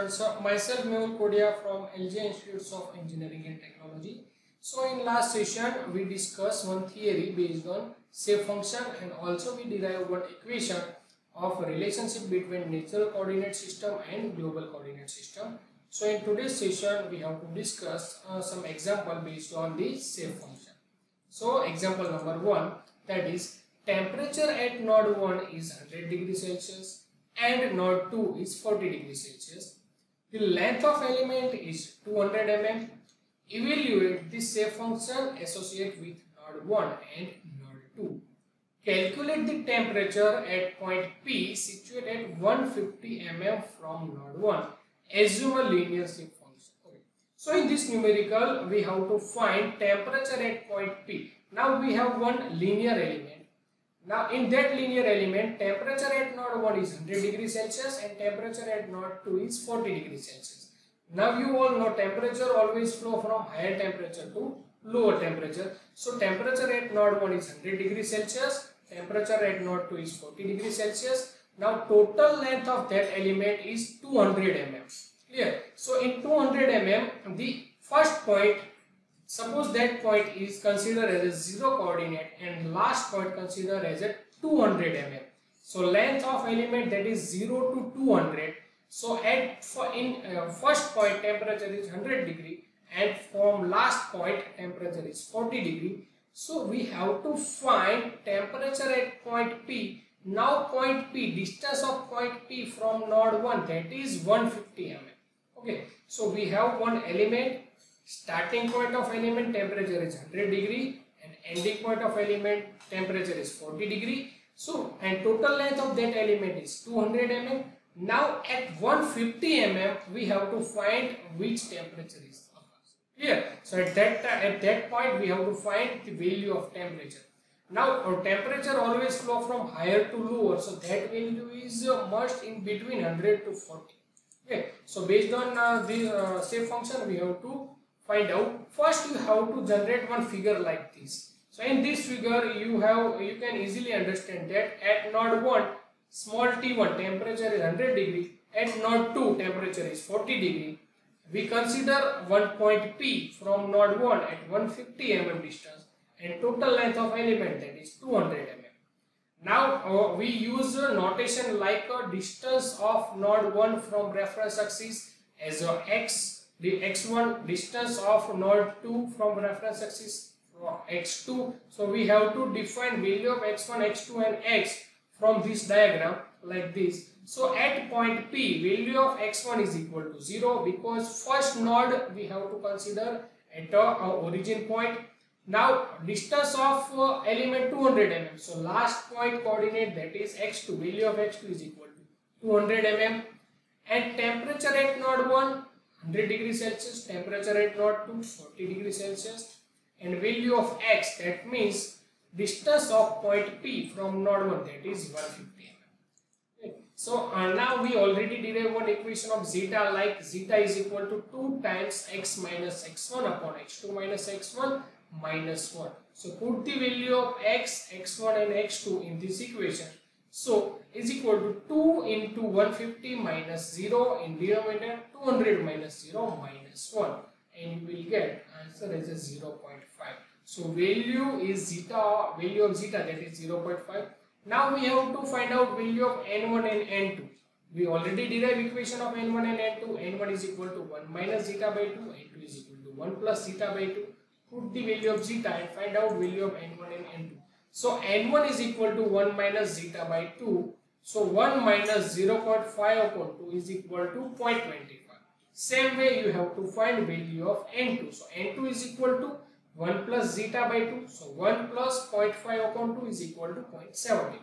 Uh, myself Mehul Kodiya from LJ Institutes of Engineering and Technology. So in last session we discussed one theory based on shape function and also we derived one equation of relationship between natural coordinate system and global coordinate system. So in today's session we have to discuss uh, some example based on the shape function. So example number one that is temperature at node 1 is 100 degrees Celsius and node 2 is 40 degrees Celsius. The length of element is 200 mm. Evaluate the shape function associated with node 1 and node 2. Calculate the temperature at point P situated at 150 mm from node 1. Assume a linear shape function. Okay. So in this numerical we have to find temperature at point P. Now we have one linear element now in that linear element, temperature at node 1 is 100 degrees Celsius and temperature at node 2 is 40 degrees Celsius. Now you all know temperature always flow from higher temperature to lower temperature. So temperature at node 1 is 100 degrees Celsius, temperature at node 2 is 40 degrees Celsius. Now total length of that element is 200 mm. Clear? So in 200 mm, the first point Suppose that point is considered as a zero coordinate and last point considered as a 200 mm. So length of element that is 0 to 200. So at for in uh, first point temperature is 100 degree and from last point temperature is 40 degree. So we have to find temperature at point P. Now point P, distance of point P from node 1 that is 150 mm. Okay, so we have one element starting point of element temperature is 100 degree and ending point of element temperature is 40 degree. So, and total length of that element is 200 mm. Now at 150 mm, we have to find which temperature is clear. So at that at that point, we have to find the value of temperature. Now our temperature always flow from higher to lower, so that value is uh, merged in between 100 to 40. Okay. So based on uh, the uh, shape function, we have to find out. First you have to generate one figure like this. So in this figure you have you can easily understand that at node 1 small t1 temperature is 100 degree. At node 2 temperature is 40 degree. We consider one point p from node 1 at 150 mm distance and total length of element that is 200 mm now uh, we use a notation like a distance of node 1 from reference axis as a x the x1 distance of node 2 from reference axis x2 so we have to define value of x1 x2 and x from this diagram like this. So at point p value of x1 is equal to 0 because first node we have to consider at our origin point. Now distance of uh, element 200 mm. So last point coordinate that is x2 value of x2 is equal to 200 mm. And temperature at node 1 100 degree Celsius, temperature at node 2 40 degree Celsius and value of x that means distance of point P from node 1 that is 150 mm. So uh, now we already derived one equation of zeta like zeta is equal to 2 times x minus x1 upon x2 minus x1 minus 1. So put the value of x, x1 and x2 in this equation so is equal to 2 into 150 minus 0 in denominator 200 minus 0 minus 1 and you will get answer as a 0 0.5. So value is zeta value of zeta that is 0 0.5. Now we have to find out value of n1 and n2. We already derived equation of n1 and n2. n1 is equal to 1 minus zeta by 2 n2 is equal to 1 plus zeta by 2. Put the value of zeta and find out value of n1 and n2. So n1 is equal to 1 minus zeta by 2. So 1 minus 0 0.5 upon 2 is equal to 0.25. Same way you have to find value of n2. So n2 is equal to 1 plus zeta by 2. So 1 plus 0.5 upon 2 is equal to 0.75.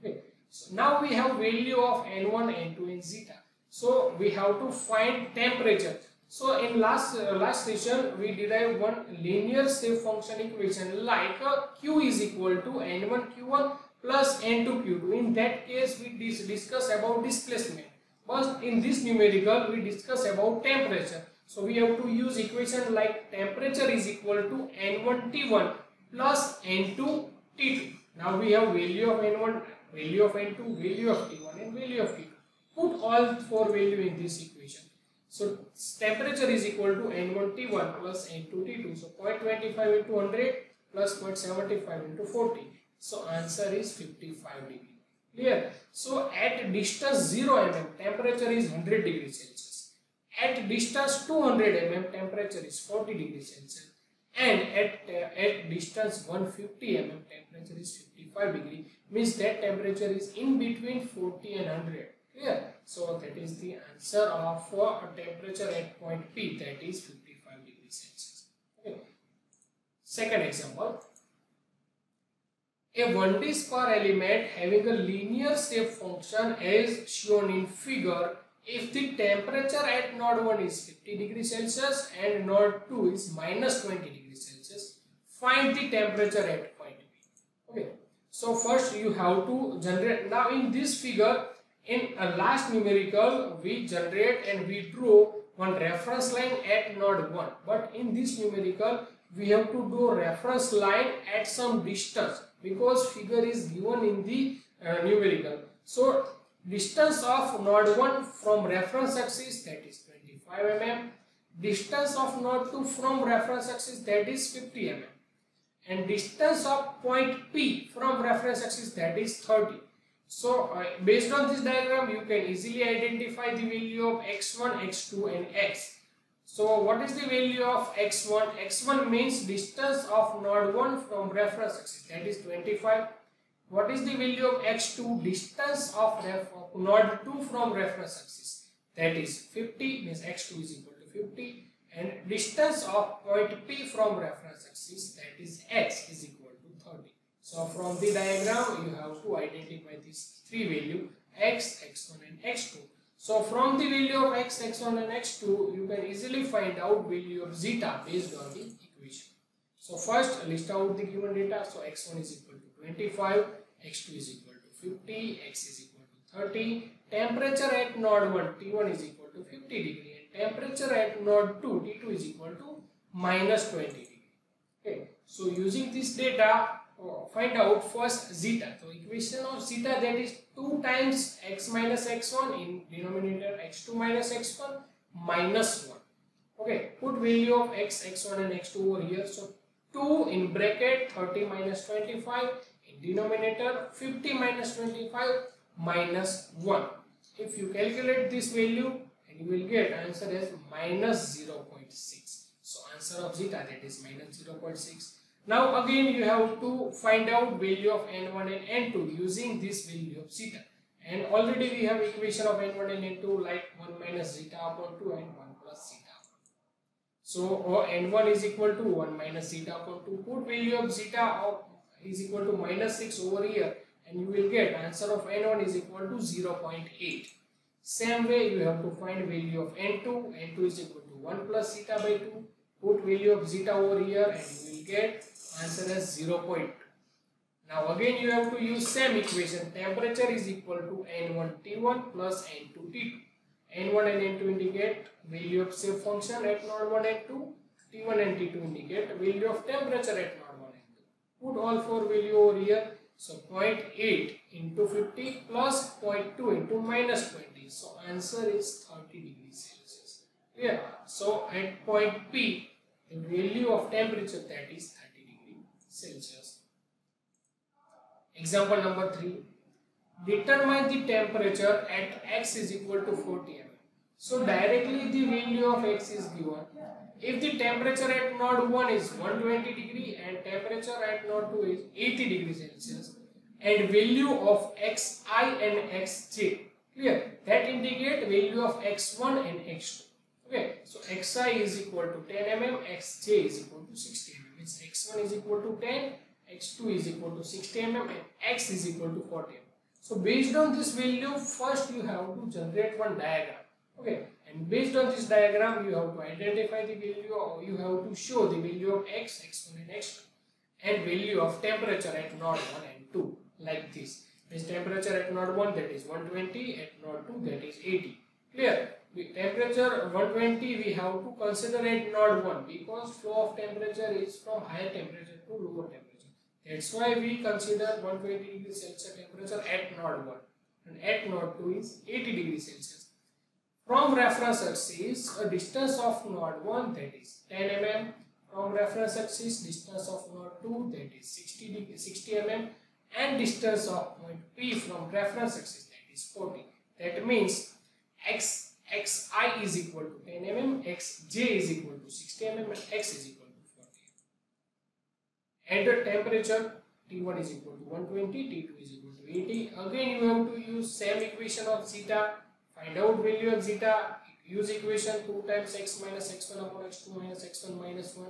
Okay. So now we have value of n1, n2 and zeta. So we have to find temperature. So in last uh, last session we derived one linear shape function equation like uh, q is equal to n1 q1 plus n2 q2. In that case we dis discuss about displacement. But in this numerical we discuss about temperature. So we have to use equation like temperature is equal to n1 t1 plus n2 t2. Now we have value of n1, value of n2, value of t1 and value of t2. put all four value in this equation so temperature is equal to n1 t1 plus n2 t2 so 0.25 into 100 plus 0.75 into 40 so answer is 55 degree. Clear? So at distance 0 mm temperature is 100 degree celsius. At distance 200 mm temperature is 40 degree celsius. And at, uh, at distance 150 mm temperature is 55 degree. Means that temperature is in between 40 and 100 clear so that is the answer of a temperature at point p that is 55 degrees celsius okay second example a 1d spar element having a linear shape function as shown in figure if the temperature at node 1 is 50 degrees Celsius and node 2 is minus 20 degrees Celsius, find the temperature at point B. Okay. So first you have to generate, now in this figure, in a last numerical, we generate and we draw one reference line at node 1. But in this numerical, we have to do reference line at some distance because figure is given in the uh, numerical. So distance of node 1 from reference axis that is 25 mm distance of node 2 from reference axis that is 50 mm and distance of point P from reference axis that is 30 so uh, based on this diagram you can easily identify the value of x1 x2 and x. So what is the value of x1 x1 means distance of node 1 from reference axis that is 25 what is the value of x2 distance of, node 2 from reference axis that is 50 means x2 is equal to 50 and distance of point P from reference axis that is x is equal to 30 so from the diagram you have to identify these three value x x1 and x2 so from the value of x x1 and x2 you can easily find out value of zeta based on the equation so first list out the given data so x1 is equal to 25 x2 is equal to 50, x is equal to 30. Temperature at node 1, T1 is equal to 50 degree and temperature at node 2, T2 is equal to minus 20 degree. Okay, so using this data, Oh, find out first zeta. So equation of zeta that is 2 times x minus x1 in denominator x2 minus x1 minus 1. Okay, put value of x, x1 and x2 over here. So 2 in bracket 30 minus 25 in denominator 50 minus 25 minus 1 if you calculate this value and you will get answer as minus 0.6 so answer of zeta that is minus 0.6 now again you have to find out value of n1 and n2 using this value of zeta and already we have equation of n1 and n2 like 1 minus zeta upon 2 and 1 plus zeta so oh, n1 is equal to 1 minus zeta upon 2 put value of zeta of is equal to minus 6 over here and you will get answer of n1 is equal to 0.8. Same way you have to find value of n2, n2 is equal to 1 plus zeta by 2. Put value of zeta over here and get answer as 0 0.2. Now again you have to use same equation temperature is equal to n1 t1 plus n2 t2. n1 and n2 indicate value of shape function at node 1 and 2. t1 and t2 indicate value of temperature at node put all four value over here so 0.8 into 50 plus 0.2 into minus 20 so answer is 30 degrees celsius yeah so at point p the value of temperature that is 30 degree celsius. Example number 3 determine the temperature at x is equal to 40 mm so directly the value of x is given. If the temperature at node 1 is 120 degree and temperature at node 2 is 80 degree Celsius and value of xi and xj clear? That indicate value of x1 and x2 okay so xi is equal to 10 mm xj is equal to 60 mm means x1 is equal to 10 x2 is equal to 60 mm and x is equal to 40 mm so based on this value first you have to generate one diagram okay and based on this diagram, you have to identify the value or you have to show the value of x, x1 and x2 and value of temperature at node 1 and 2 like this. This temperature at node 1 that is 120, at node 2 that is 80. Clear? With temperature 120 we have to consider at node 1 because flow of temperature is from higher temperature to lower temperature. That's why we consider 120 degree Celsius temperature at node 1. and at node 2 is 80 degree Celsius. From reference axis, a distance of node 1 that is 10 mm. From reference axis, distance of node 2 that is 60, degree, 60 mm and distance of point P from reference axis that is 40. That means x xi is equal to 10 mm, xj is equal to 60 mm and x is equal to 40. And the temperature T1 is equal to 120, T2 is equal to 80. Again you have to use same equation of zeta, find out value of zeta, use equation 2 times x minus x1 upon x2 minus x1 minus 1.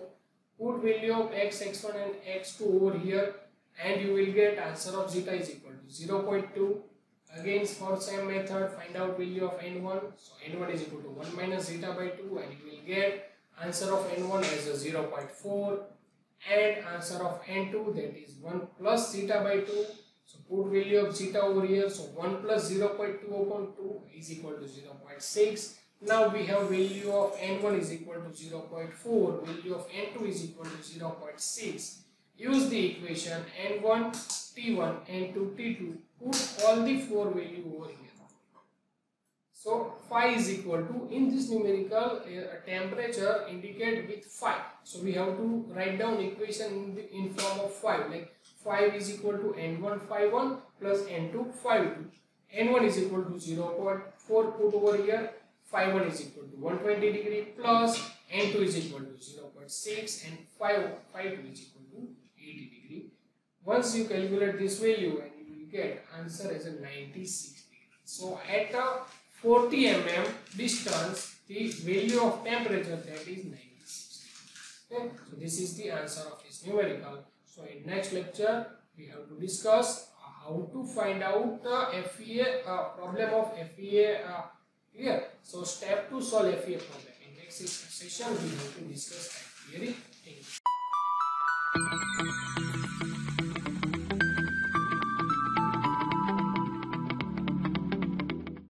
Put value of x, x1 and x2 over here and you will get answer of zeta is equal to 0 0.2 again for same method find out value of n1 so n1 is equal to 1 minus zeta by 2 and you will get answer of n1 as a 0.4 and answer of n2 that is 1 plus zeta by 2 so put value of zeta over here. So 1 plus 0.2 upon 2 is equal to 0.6 now we have value of n1 is equal to 0.4 value of n2 is equal to 0.6 use the equation n1 t1 n2 t2 put all the four value over here. So phi is equal to in this numerical uh, temperature indicate with phi. So we have to write down equation in, the, in form of phi like phi is equal to n1 phi 1 plus n2 phi 2. n1 is equal to 0 0.4 put over here phi 1 is equal to 120 degree plus n2 is equal to 0 0.6 and phi, phi 2 is equal to 80 degree. Once you calculate this value and you will get answer as a 96 degree. So at a 40 mm distance, the value of temperature that is 96 Okay, so this is the answer of this numerical. So in next lecture, we have to discuss how to find out the FEA uh, problem of FEA uh, here. So step to solve FEA problem. In next session, we have to discuss that theory. Thank you.